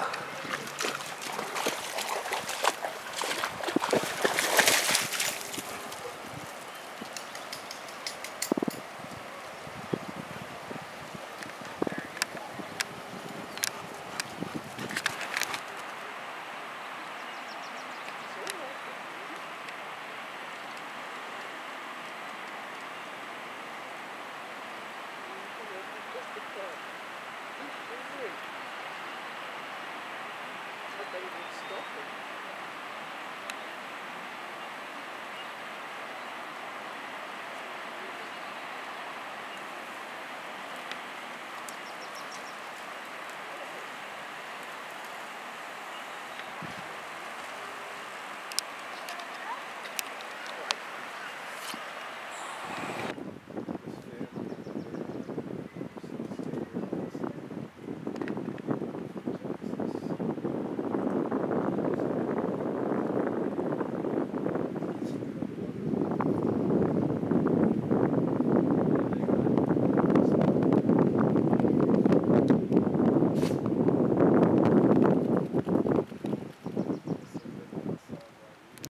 あ。